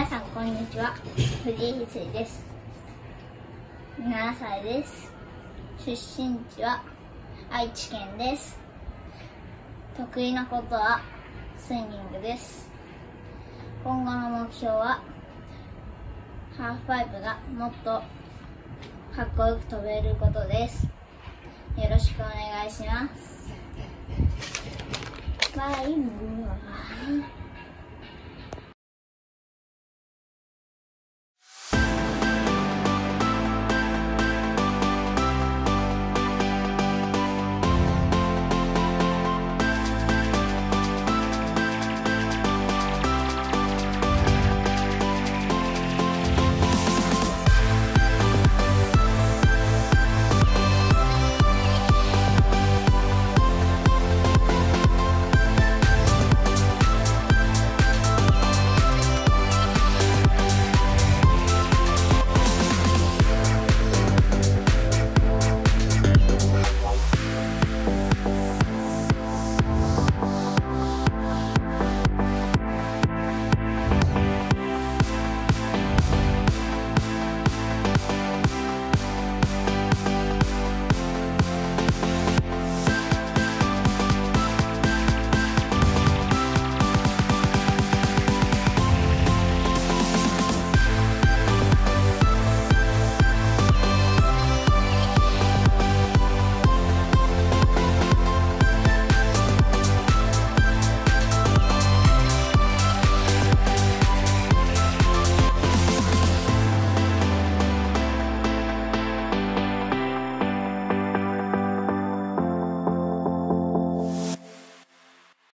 皆さんこんにちは。藤井翡翠です。7歳です。出身地は愛知県です。得意なことはスイミングです。今後の目標はハーフパイプがもっとかっこよく飛べることです。よろしくお願いします。バイバイ